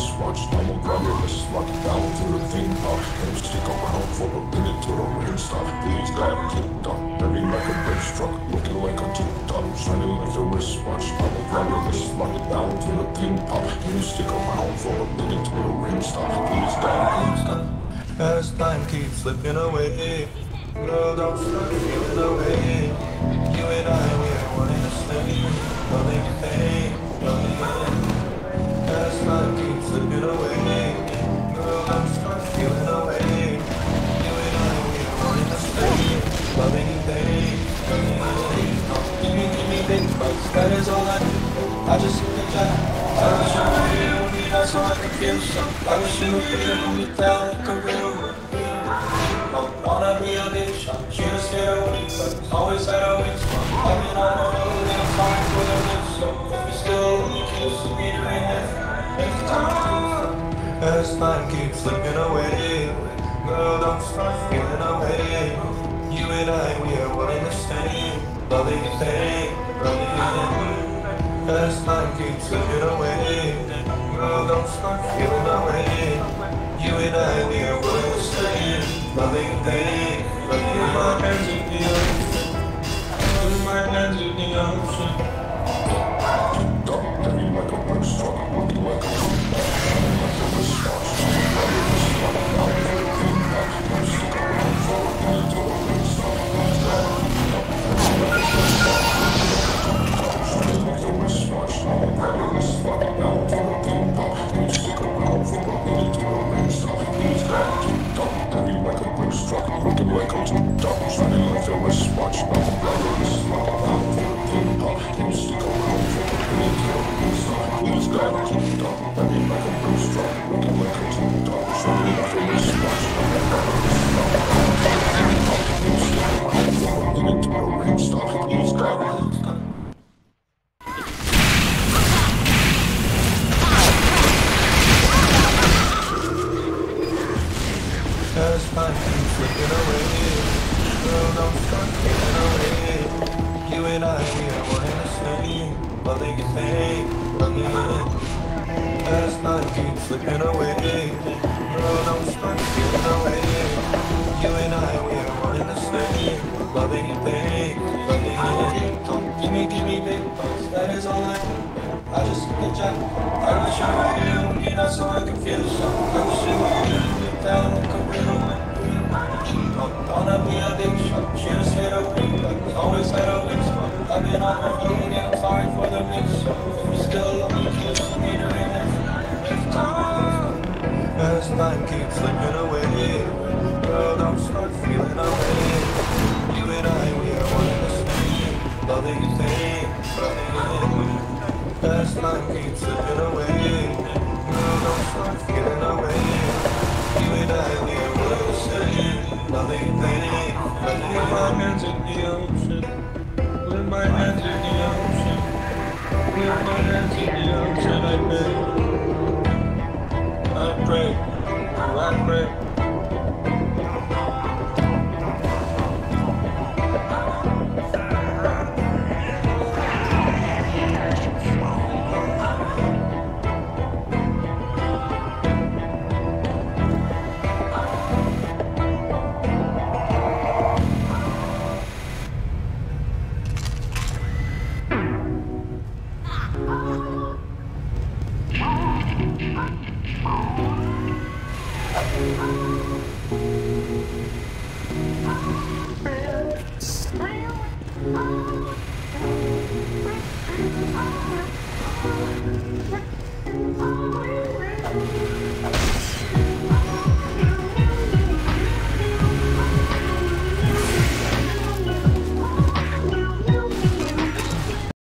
wristwatch. I'ma grab your wrist, lock it down to the thing pop. Can't stick around for a minute till the rain stop. Please got kicked up, burning like a Brinks truck, looking like a up, shining like a wristwatch. I'ma grab your wrist, lock it down to the thing pop. Can you stick around for a minute till the rain stop? Please got kicked up. As time keeps slipping away, girl, don't start feeling away. You and I, we are one in same, with me, down like a real don't wanna be a bitch, I'm here to stay awake, but always had a weak spot. I've been on the road and I'm fine for the live, so if you still only to me that, it's time As time keeps slipping away, girl, don't start feeling away. You and I, we are one and the same, loving your pain, loving your As time keeps slipping away, girl, don't start feeling away. Same, loving burning like a Brinks truck, looking like ticked up, shining like a wristwatch. I'ma same, loving your pain, loving it. As time keeps slipping away, girl, don't start feeling away. You and I, we are and the same, pain, loving it. Don't give me, give me big that is all I do. I just need job. I wish I were with me, not so I could feel wish you me, down like a real man. Don't wanna be a bitch, I'm here As time keeps slipping away, girl, start feeling away. You and I, we are one the same, loving time keeps slipping away, girl, don't start feeling away. You and I, we are one the same, loving pain, loving your قبل